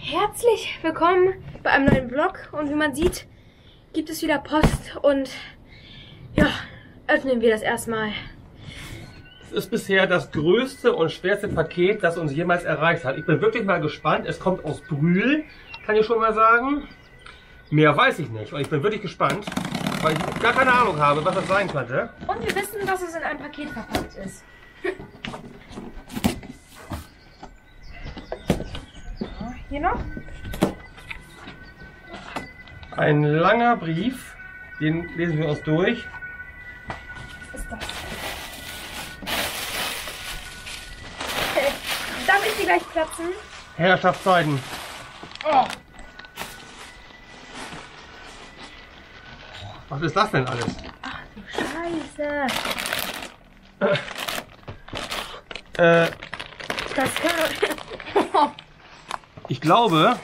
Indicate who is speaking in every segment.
Speaker 1: Herzlich willkommen bei einem neuen Vlog und wie man sieht, gibt es wieder Post und ja, öffnen wir das erstmal.
Speaker 2: Es ist bisher das größte und schwerste Paket, das uns jemals erreicht hat. Ich bin wirklich mal gespannt. Es kommt aus Brühl, kann ich schon mal sagen. Mehr weiß ich nicht und ich bin wirklich gespannt, weil ich gar keine Ahnung habe, was das sein könnte.
Speaker 1: Und wir wissen, dass es in einem Paket verpackt ist. Hier noch.
Speaker 2: Ein langer Brief, den lesen wir uns durch.
Speaker 1: Was ist das? Darf ich die gleich platzen?
Speaker 2: Herrschaftszeiten.
Speaker 1: Oh.
Speaker 2: Was ist das denn alles?
Speaker 1: Ach du Scheiße.
Speaker 2: Äh,
Speaker 1: Das kann doch...
Speaker 2: ich glaube,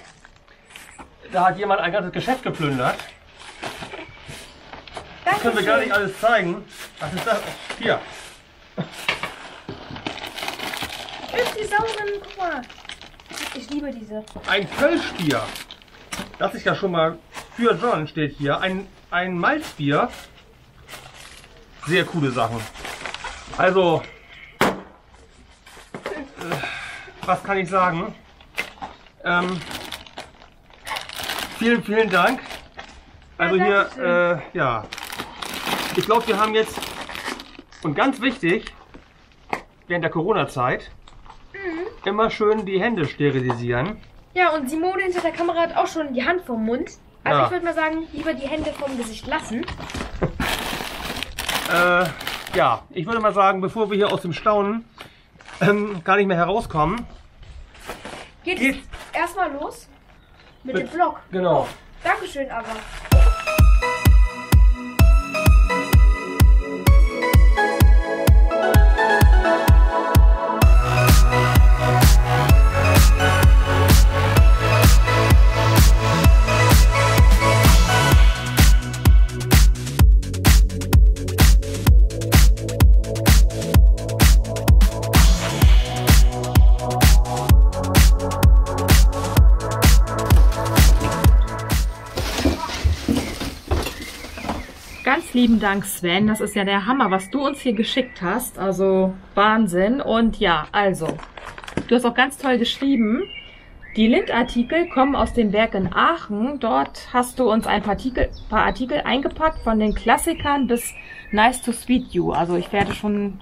Speaker 2: da hat jemand ein ganzes Geschäft geplündert. Das können wir gar nicht alles zeigen. Was ist das? Hier.
Speaker 1: Ist die sauren, guck mal. Ich liebe diese.
Speaker 2: Ein Kölschbier. Das ist ja schon mal für John steht hier. Ein, ein Malzbier. Sehr coole Sachen. Also, äh, was kann ich sagen? Ähm, vielen, vielen Dank. Also
Speaker 1: Ja,
Speaker 2: hier, äh, ja. Ich glaube, wir haben jetzt, und ganz wichtig, während der Corona-Zeit, immer schön die Hände sterilisieren.
Speaker 1: Ja, und Simone hinter der Kamera hat auch schon die Hand vom Mund. Also
Speaker 2: Ja.
Speaker 1: ich würde mal sagen, lieber die Hände vom Gesicht lassen.
Speaker 2: Äh, ja, ich würde mal sagen, bevor wir hier aus dem Staunen ähm, gar nicht mehr herauskommen.
Speaker 1: Geht
Speaker 2: Geht.
Speaker 1: Erstmal los mit
Speaker 2: Mit-
Speaker 1: dem Vlog.
Speaker 2: Genau.
Speaker 1: Dankeschön aber.
Speaker 3: Lieben Dank, Sven. Das ist ja der Hammer, was du uns hier geschickt hast. Also Wahnsinn. Und ja, also, du hast auch ganz toll geschrieben. Die Lind-Artikel kommen aus dem Werk in Aachen. Dort hast du uns ein paar Artikel, paar Artikel eingepackt, von den Klassikern bis Nice to Sweet You. Also ich werde schon,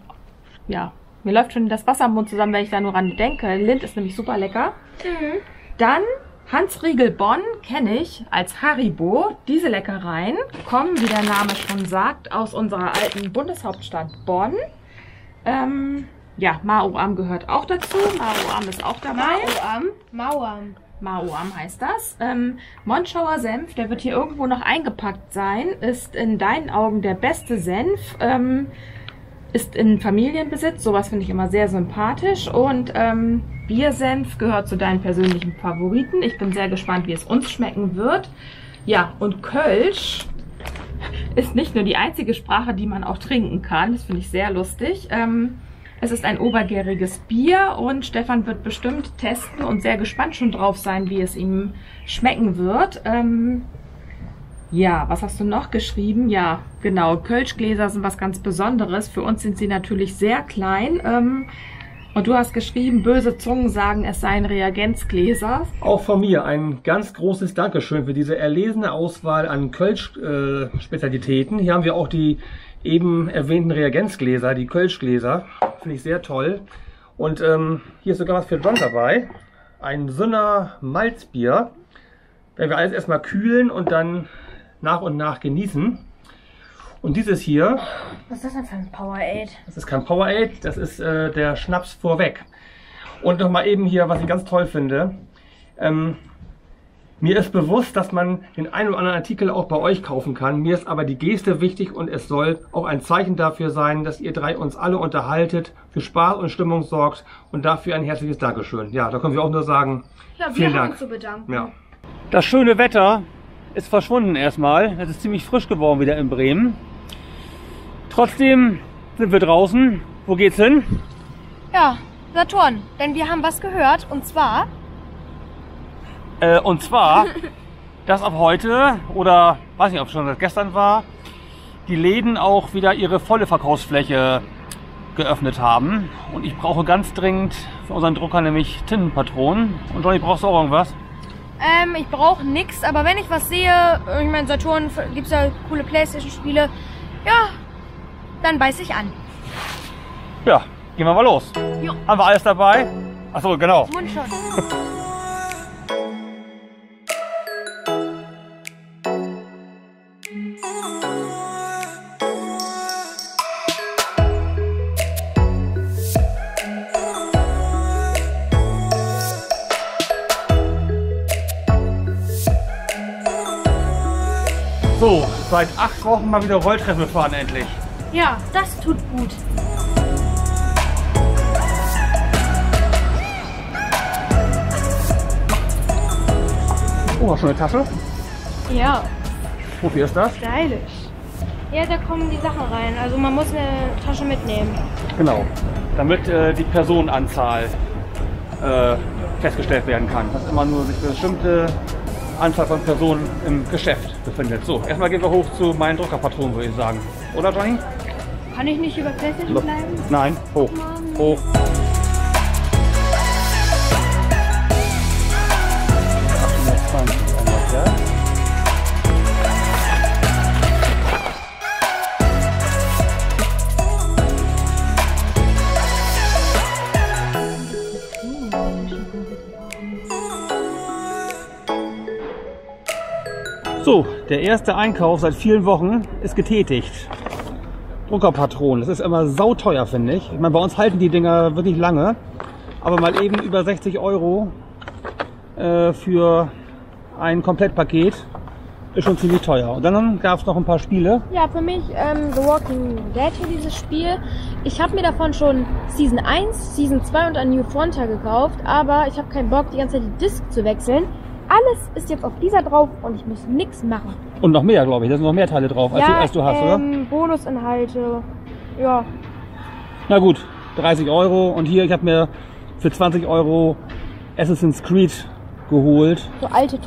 Speaker 3: ja, mir läuft schon das Wasser im Mund zusammen, wenn ich da nur ran denke. Lind ist nämlich super lecker. Dann Hans Riegel Bonn kenne ich als Haribo. Diese Leckereien kommen, wie der Name schon sagt, aus unserer alten Bundeshauptstadt Bonn. Ähm, ja, Maoam gehört auch dazu. Maoam ist auch dabei.
Speaker 1: Mauam. Mauam.
Speaker 3: Maoam heißt das. Ähm, Monschauer Senf, der wird hier irgendwo noch eingepackt sein, ist in deinen Augen der beste Senf. Ähm, ist in Familienbesitz, sowas finde ich immer sehr sympathisch. Und ähm, Biersenf gehört zu deinen persönlichen Favoriten. Ich bin sehr gespannt, wie es uns schmecken wird. Ja, und Kölsch ist nicht nur die einzige Sprache, die man auch trinken kann. Das finde ich sehr lustig. Ähm, es ist ein obergäriges Bier und Stefan wird bestimmt testen und sehr gespannt schon drauf sein, wie es ihm schmecken wird. Ähm, ja, was hast du noch geschrieben? Ja, genau. Kölschgläser sind was ganz Besonderes. Für uns sind sie natürlich sehr klein. Ähm, und du hast geschrieben, böse Zungen sagen, es seien Reagenzgläser.
Speaker 2: Auch von mir ein ganz großes Dankeschön für diese erlesene Auswahl an Kölsch-Spezialitäten. Hier haben wir auch die eben erwähnten Reagenzgläser, die Kölschgläser. Finde ich sehr toll. Und ähm, hier ist sogar was für John dabei. Ein Sünner Malzbier. Werden wir alles erstmal kühlen und dann nach und nach genießen. Und dieses hier,
Speaker 1: Was ist das denn für ein Powerade?
Speaker 2: das ist kein Powerade, das ist äh, der Schnaps vorweg. Und nochmal eben hier, was ich ganz toll finde. Ähm, mir ist bewusst, dass man den einen oder anderen Artikel auch bei euch kaufen kann. Mir ist aber die Geste wichtig und es soll auch ein Zeichen dafür sein, dass ihr drei uns alle unterhaltet, für Spaß und Stimmung sorgt und dafür ein herzliches Dankeschön. Ja, da können wir auch nur sagen,
Speaker 1: Ja, wir
Speaker 2: Vielen Dank.
Speaker 1: zu bedanken.
Speaker 2: ja.
Speaker 4: Das schöne Wetter ist verschwunden erstmal. Es ist ziemlich frisch geworden wieder in Bremen. Trotzdem sind wir draußen. Wo geht's hin?
Speaker 1: Ja, Saturn, denn wir haben was gehört und zwar.
Speaker 2: Äh, und zwar, dass ab heute, oder weiß nicht, ob schon seit gestern war, die Läden auch wieder ihre volle Verkaufsfläche geöffnet haben. Und ich brauche ganz dringend für unseren Drucker nämlich Tintenpatronen. Und Johnny, brauchst du auch irgendwas?
Speaker 1: Ähm, ich brauche nix, aber wenn ich was sehe, ich meine, Saturn gibt's ja coole Playstation-Spiele, ja, dann beiß ich an.
Speaker 2: Ja, gehen wir mal los.
Speaker 1: Jo.
Speaker 2: Haben wir alles dabei? Achso, genau.
Speaker 1: Mundschutz.
Speaker 2: seit acht Wochen mal wieder Rolltreppe fahren endlich.
Speaker 1: Ja, das tut gut.
Speaker 2: Oh, hast du eine Tasche?
Speaker 1: Ja,
Speaker 2: Wofür ist das?
Speaker 1: stylisch. Ja, da kommen die Sachen rein. Also man muss eine Tasche mitnehmen.
Speaker 2: Genau. Damit äh, die Personenanzahl äh, festgestellt werden kann. Dass immer nur sich bestimmte Anzahl von Personen im Geschäft befindet. So, erstmal gehen wir hoch zu meinen Druckerpatronen, würde ich sagen. Oder Johnny?
Speaker 1: Kann ich nicht über Playstation bleiben?
Speaker 2: Nein, hoch. Hoch. So, der erste Einkauf seit vielen Wochen ist getätigt. Druckerpatronen. Das ist immer sauteuer, finde ich. Ich meine, bei uns halten die Dinger wirklich lange. Aber mal eben über 60 Euro äh, für ein Komplettpaket ist schon ziemlich teuer. Und dann gab es noch ein paar Spiele.
Speaker 1: Ja, für mich ähm, The Walking Dead hier dieses Spiel. Ich habe mir davon schon Season 1, Season 2 und ein New Frontier gekauft, aber ich habe keinen Bock, die ganze Zeit die Disc zu wechseln. Alles ist jetzt auf dieser drauf und ich muss nichts machen.
Speaker 2: Und noch mehr, glaube ich. Da sind noch mehr Teile drauf, als, du, als du hast, oder?
Speaker 1: ähm, Bonusinhalte. Ja,
Speaker 2: Na gut, 30 Euro. Und hier, ich habe mir für 20 Euro Assassin's Creed geholt.
Speaker 1: so alte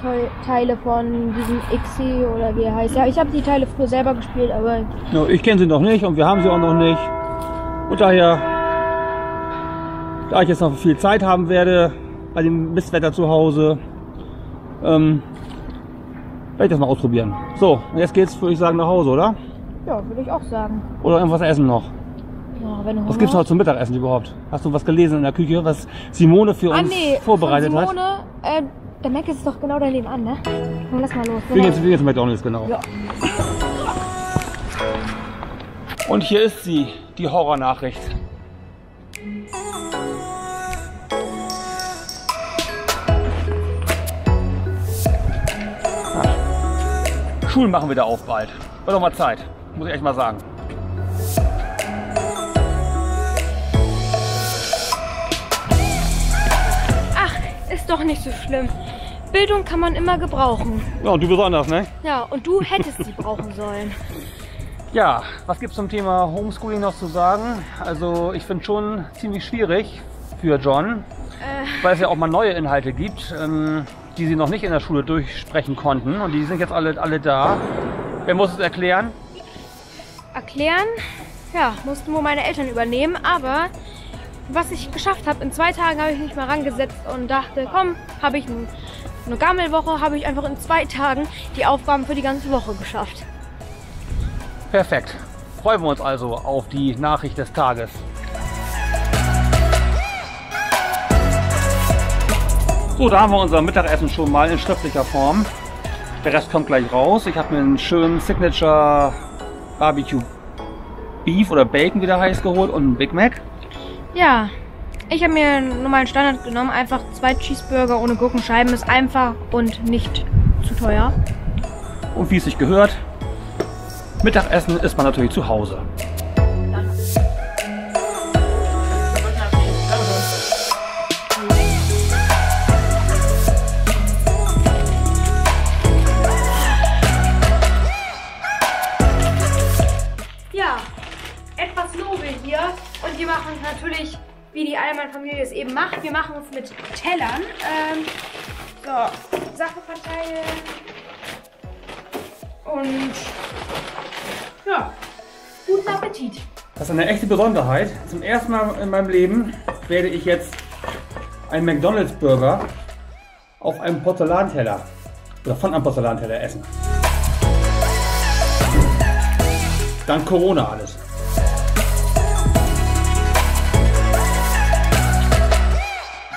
Speaker 1: Teile von diesem XC oder wie er heißt. Ja, ich habe die Teile früher selber gespielt, aber
Speaker 2: Ja, ich kenne sie noch nicht und wir haben sie auch noch nicht. Und daher, da ich jetzt noch viel Zeit haben werde bei dem Mistwetter zu Hause, ähm, werde ich das mal ausprobieren. So, und jetzt geht's, würde ich sagen, nach Hause, oder?
Speaker 1: ja, würde ich auch sagen.
Speaker 2: Oder irgendwas essen noch.
Speaker 1: Ja, wenn du
Speaker 2: Was gibt's heute zum Mittagessen überhaupt? Hast du was gelesen in der Küche, was Simone für
Speaker 1: Ah
Speaker 2: uns
Speaker 1: nee,
Speaker 2: vorbereitet
Speaker 1: von
Speaker 2: hat?
Speaker 1: Simone, äh, der Mac ist doch genau daneben an, ne? Komm, lass mal los.
Speaker 2: Wir gehen jetzt, wir jetzt McDonalds, genau.
Speaker 1: Ja.
Speaker 2: Und hier ist sie, die Horrornachricht. Schulen machen wieder auf bald. Wird doch mal Zeit, muss ich echt mal sagen.
Speaker 1: Ach, ist doch nicht so schlimm. Bildung kann man immer gebrauchen.
Speaker 2: Ja, und du besonders, ne?
Speaker 1: Ja, und du hättest sie brauchen sollen.
Speaker 2: Ja, was gibt's zum Thema Homeschooling noch zu sagen? Also ich finde schon ziemlich schwierig für John, weil es ja auch mal neue Inhalte gibt, ähm, die sie noch nicht in der Schule durchsprechen konnten und die sind jetzt alle, alle da. Wer muss es erklären?
Speaker 1: Erklären, ja, mussten wohl meine Eltern übernehmen, aber was ich geschafft habe, in zwei Tagen habe ich mich mal rangesetzt und dachte, komm, habe ich ein, eine Gammelwoche, habe ich einfach in zwei Tagen die Aufgaben für die ganze Woche geschafft.
Speaker 2: Perfekt. Freuen wir uns also auf die Nachricht des Tages. So, da haben wir unser Mittagessen schon mal in schriftlicher Form. Der Rest kommt gleich raus. Ich habe mir einen schönen Signature Barbecue Beef oder Bacon, wie der heißt, geholt und einen Big Mac.
Speaker 1: Ja, ich habe mir einen normalen Standard genommen, einfach zwei Cheeseburger ohne Gurkenscheiben, ist einfach und nicht zu teuer.
Speaker 2: Und wie es sich gehört, Mittagessen ist man natürlich zu Hause.
Speaker 1: Etwas Nobel hier und wir machen natürlich wie die Allmann meine Familie es eben macht. Wir machen es mit Tellern. Ähm, so, Sache verteilen. Und ja, guten Appetit.
Speaker 2: Das ist eine echte Besonderheit. Zum ersten Mal in meinem Leben werde ich jetzt einen McDonalds Burger auf einem Porzellanteller oder von einem Porzellanteller essen. Dank Corona alles.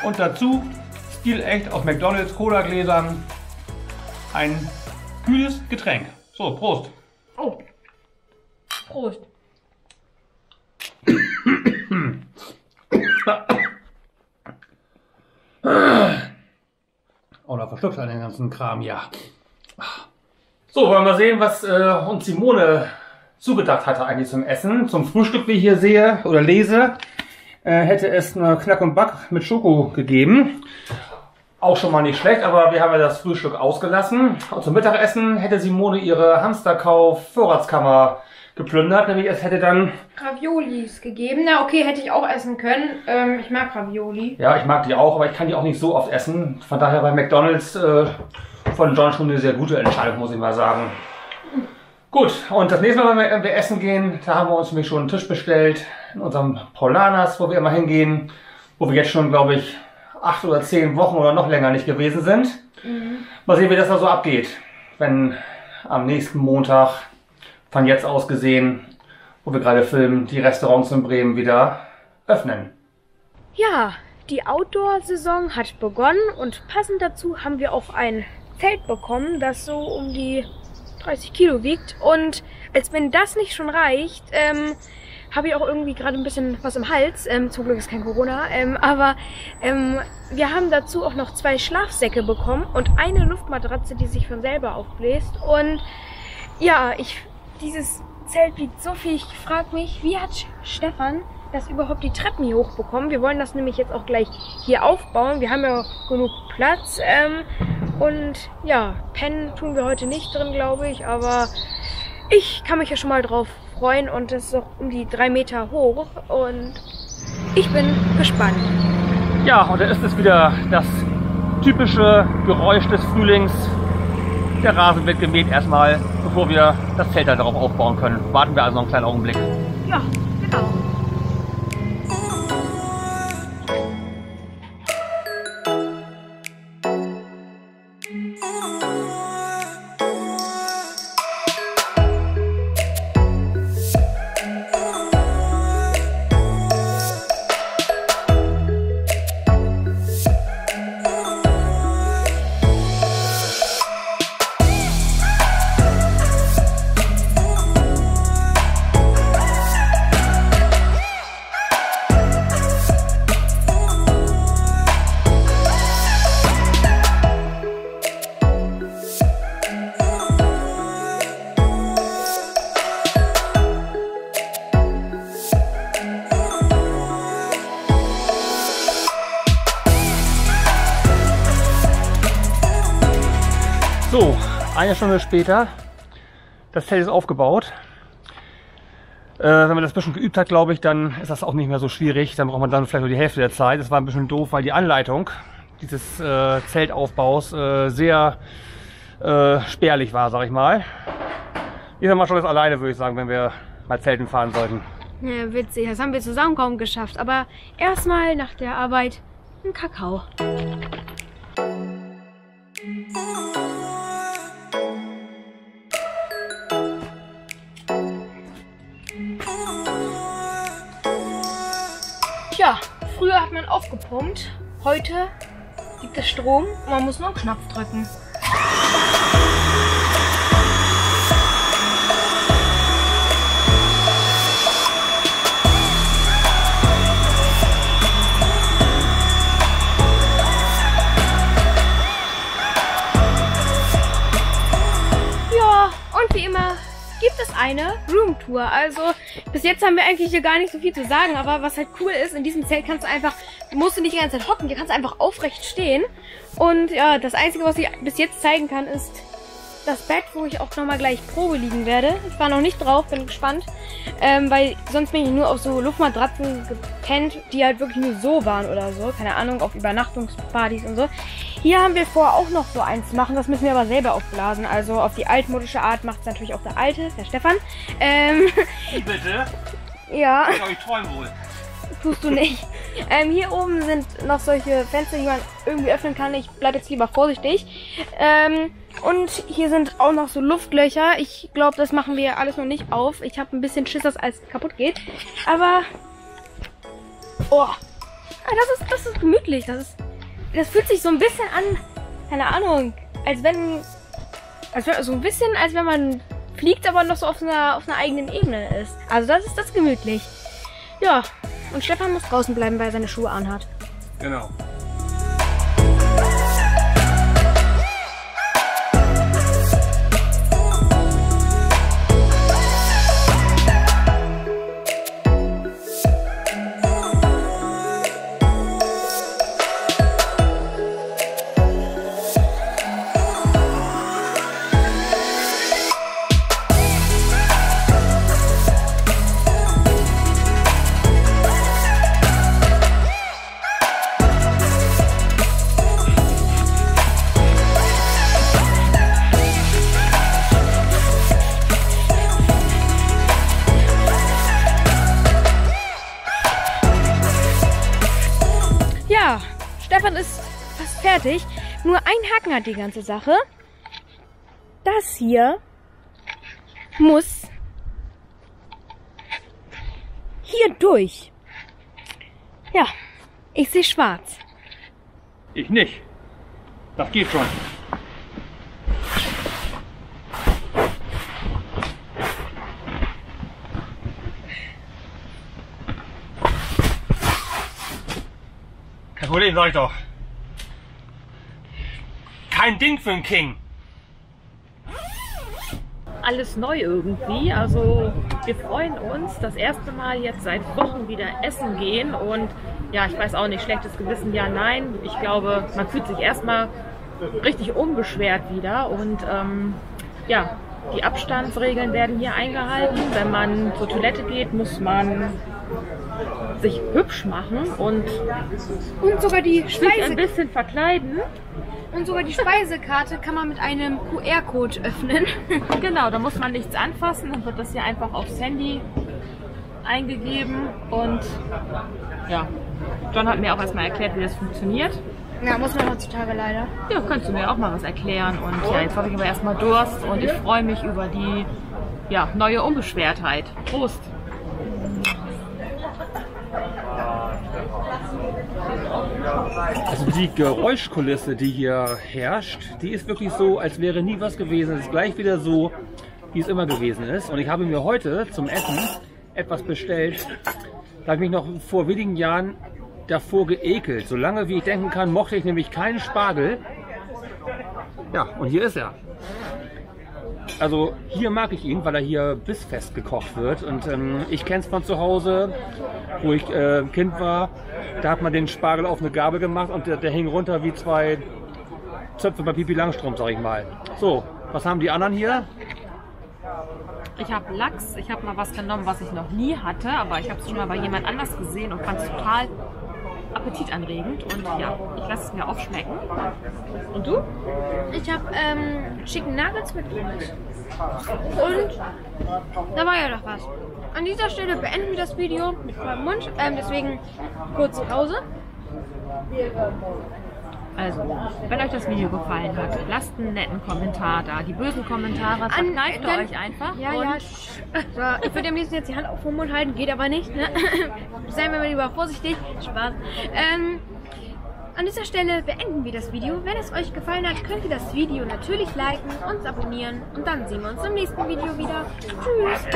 Speaker 2: Und dazu stilecht aus McDonalds Cola Gläsern ein kühles Getränk. So, Prost.
Speaker 1: Oh. Prost.
Speaker 2: Oh, da verschluckt er den ganzen Kram, ja. So, wollen wir sehen, was äh, uns Simone zugedacht hatte eigentlich zum Essen. Zum Frühstück, wie ich hier sehe oder lese, hätte es eine Knack und Back mit Schoko gegeben. Auch schon mal nicht schlecht, aber wir haben ja das Frühstück ausgelassen. Und zum Mittagessen hätte Simone ihre Hamsterkauf-Vorratskammer geplündert. Nämlich es hätte dann,
Speaker 1: Raviolis gegeben. Na, okay, hätte ich auch essen können. Ähm, ich mag Ravioli.
Speaker 2: ja, ich mag die auch, aber ich kann die auch nicht so oft essen. Von daher bei McDonalds äh, von John schon eine sehr gute Entscheidung, muss ich mal sagen. Gut, und das nächste Mal, wenn wir essen gehen, da haben wir uns nämlich schon einen Tisch bestellt in unserem Paulanas, wo wir immer hingehen, wo wir jetzt schon, glaube ich, acht oder zehn Wochen oder noch länger nicht gewesen sind. Mal sehen, wie das da so abgeht, wenn am nächsten Montag, von jetzt aus gesehen, wo wir gerade filmen, die Restaurants in Bremen wieder öffnen.
Speaker 1: Ja, die Outdoor-Saison hat begonnen und passend dazu haben wir auch ein Zelt bekommen, das so um die 30 Kilo wiegt. Und als wenn das nicht schon reicht, ähm, habe ich auch irgendwie gerade ein bisschen was im Hals. Ähm, zum Glück ist kein Corona. Ähm, aber ähm, wir haben dazu auch noch zwei Schlafsäcke bekommen und eine Luftmatratze, die sich von selber aufbläst. Und ja, ich dieses Zelt wiegt so viel. Ich frage mich, wie hat Stefan das überhaupt die Treppen hier hochbekommen? Wir wollen das nämlich jetzt auch gleich hier aufbauen. Wir haben ja genug Platz. Ähm, und ja, pennen tun wir heute nicht drin, glaube ich. Aber ich kann mich ja schon mal drauf freuen. Und es ist auch um die drei Meter hoch. Und ich bin gespannt.
Speaker 2: Ja, und da ist es wieder das typische Geräusch des Frühlings. Der Rasen wird gemäht erstmal, bevor wir das Zelt dann darauf aufbauen können. Warten wir also noch einen kleinen Augenblick.
Speaker 1: Ja,
Speaker 2: eine Stunde später. Das Zelt ist aufgebaut. Äh, wenn man das ein bisschen geübt hat, glaube ich, dann ist das auch nicht mehr so schwierig. Dann braucht man dann vielleicht nur die Hälfte der Zeit. Das war ein bisschen doof, weil die Anleitung dieses äh, Zeltaufbaus äh, sehr äh, spärlich war, sag ich mal. Ich sag mal schon das alleine, würde ich sagen, wenn wir mal Zelten fahren sollten.
Speaker 1: Ja, witzig. Das haben wir zusammen kaum geschafft. Aber erstmal nach der Arbeit ein Kakao. Früher hat man aufgepumpt. Heute gibt es Strom und man muss nur einen Knopf drücken. Es eine Roomtour. Also bis jetzt haben wir eigentlich hier gar nicht so viel zu sagen, aber was halt cool ist, in diesem Zelt kannst du einfach, du musst nicht die ganze Zeit hocken, hier kannst du einfach aufrecht stehen. Und ja, das Einzige, was ich bis jetzt zeigen kann, ist das Bett, wo ich auch nochmal gleich Probe liegen werde. Ich war noch nicht drauf, bin gespannt. Ähm, weil sonst bin ich nur auf so Luftmatratzen gepennt, die halt wirklich nur so waren oder so. Keine Ahnung, auf Übernachtungspartys und so. Hier haben wir vor, auch noch so eins machen. Das müssen wir aber selber aufblasen. Also auf die altmodische Art macht es natürlich auch der Alte, der Stefan. Ähm,
Speaker 2: Bitte?
Speaker 1: ja.
Speaker 2: Ich glaube, ich träume wohl.
Speaker 1: Tust du nicht. Ähm, hier oben sind noch solche Fenster, die man irgendwie öffnen kann. Ich bleibe jetzt lieber vorsichtig. Ähm, und hier sind auch noch so Luftlöcher. Ich glaube, das machen wir alles noch nicht auf. Ich habe ein bisschen Schiss, dass alles kaputt geht. Aber... Oh. Ah, Das ist, das ist gemütlich. Das ist... Das fühlt sich so ein bisschen an... Keine Ahnung. Als wenn... Als wenn, so ein bisschen, als wenn man fliegt, aber noch so auf einer, auf einer eigenen Ebene ist. Also das ist das gemütlich. Ja, und Stefan muss draußen bleiben, weil er seine Schuhe anhat.
Speaker 2: Genau.
Speaker 1: Hat die ganze Sache. Das hier muss hier durch. Ja, ich sehe schwarz.
Speaker 2: Ich nicht. Das geht schon. Kein Problem, sag ich doch. Kein Ding für einen King.
Speaker 3: alles neu irgendwie. Also wir freuen uns das erste Mal jetzt seit Wochen wieder essen gehen und ja, ich weiß auch nicht, schlechtes Gewissen, ja, nein. Ich glaube, man fühlt sich erstmal richtig unbeschwert wieder und ähm, ja, die Abstandsregeln werden hier eingehalten. Wenn man zur Toilette geht, muss man sich hübsch machen und
Speaker 1: Und sogar die
Speaker 3: sich ein
Speaker 1: Speise
Speaker 3: bisschen verkleiden.
Speaker 1: Und sogar die Speisekarte kann man mit einem QR-Code öffnen.
Speaker 3: Genau, da muss man nichts anfassen, dann wird das hier einfach aufs Handy eingegeben und ja, John hat mir auch erstmal erklärt, wie das funktioniert.
Speaker 1: ja, muss man heutzutage leider.
Speaker 3: Ja, könntest du mir auch mal was erklären und ja, jetzt habe ich aber erstmal Durst und ich freue mich über die ja, neue Unbeschwertheit. Prost!
Speaker 2: Also die Geräuschkulisse, die hier herrscht, die ist wirklich so, als wäre nie was gewesen. Es ist gleich wieder so, wie es immer gewesen ist. Und ich habe mir heute zum Essen etwas bestellt. Da habe ich mich noch vor wenigen Jahren davor geekelt. So lange wie ich denken kann, mochte ich nämlich keinen Spargel. Ja, und hier ist er. Also hier mag ich ihn, weil er hier bissfest gekocht wird. Und ähm, ich kenne es von zu Hause, wo ich äh, Kind war. Da hat man den Spargel auf eine Gabel gemacht und der, der hing runter wie zwei Zöpfe bei Pipi Langstrumpf, sag ich mal. So, was haben die anderen hier?
Speaker 3: Ich habe Lachs, ich habe mal was genommen, was ich noch nie hatte, aber ich habe es schon mal bei jemand anders gesehen und fand es total appetitanregend und ja, ich lasse es mir aufschmecken. Und du?
Speaker 1: Ich habe ähm, Chicken Nuggets mit Pommes. Und da war ja noch was. An dieser Stelle beenden wir das Video mit meinem Mund. Ähm, deswegen kurze Pause.
Speaker 3: Also, wenn euch das Video gefallen hat, lasst einen netten Kommentar da. Die bösen Kommentare verkneift
Speaker 1: dann-
Speaker 3: euch einfach.
Speaker 1: Ja, ja. So, ich würde am liebsten jetzt die Hand auf den Mund halten, geht aber nicht. Ne? Seien wir mal lieber vorsichtig. Spaß. Ähm, an dieser Stelle beenden wir das Video. Wenn es euch gefallen hat, könnt ihr das Video natürlich liken und abonnieren. Und dann sehen wir uns im nächsten Video wieder. Tschüss.